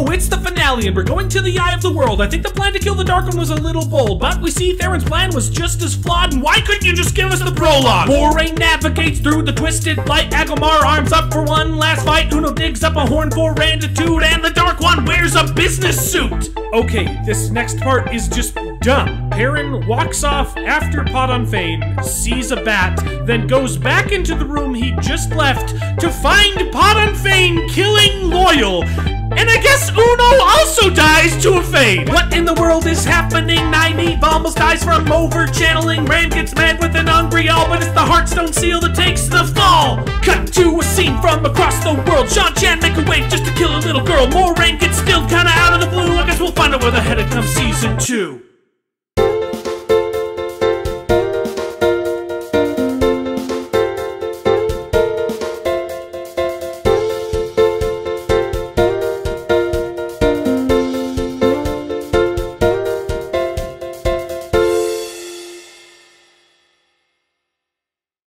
Oh, finale, and we're going to the Eye of the World. I think the plan to kill the Dark One was a little bold, but we see Therin's plan was just as flawed, and why couldn't you just give us the prologue? Moiraine navigates through the twisted blight, Agelmar arms up for one last fight, Uno digs up a horn for Rand to toot, and the Dark One wears a business suit! Okay, this next part is just dumb. Perrin walks off after Padan Fain, sees a bat, then goes back into the room he just left to find Padan Fain killing Loial. And I guess Uno also dies to a fade. What in the world is happening? Nynaeve almost dies from over channeling. Rand gets mad with an angreal, but it's the Heartstone seal that takes the fall. Cut to a scene from across the world. Seanchan make a wave just to kill a little girl. Moiraine gets still kinda out of the blue. I guess we'll find out where the headed come season two.